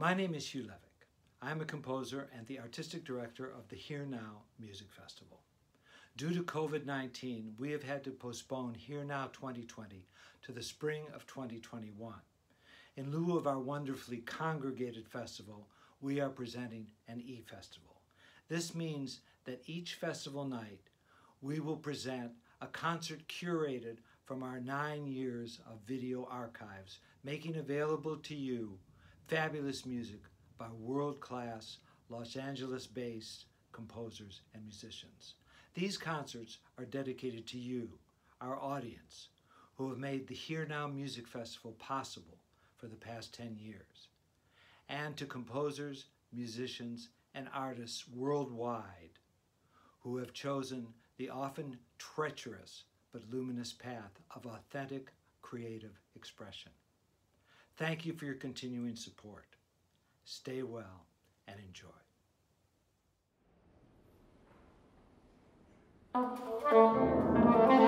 My name is Hugh Levick. I am a composer and the artistic director of the Hear Now Music Festival. Due to COVID 19, we have had to postpone Hear Now 2020 to the spring of 2021. In lieu of our wonderfully congregated festival, we are presenting an e festival. This means that each festival night we will present a concert curated from our nine years of video archives, making available to you fabulous music by world class, Los Angeles based composers and musicians. These concerts are dedicated to you, our audience, who have made the Hear Now Music Festival possible for the past 10 years, and to composers, musicians, and artists worldwide who have chosen the often treacherous but luminous path of authentic creative expression. Thank you for your continuing support. Stay well and enjoy. You.